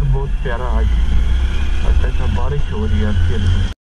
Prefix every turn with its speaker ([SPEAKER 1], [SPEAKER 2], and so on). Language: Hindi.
[SPEAKER 1] माशाल्लाह वेदर बहुत प्यारा आज। अच्छा अच्छा बारिश हो रही है फिर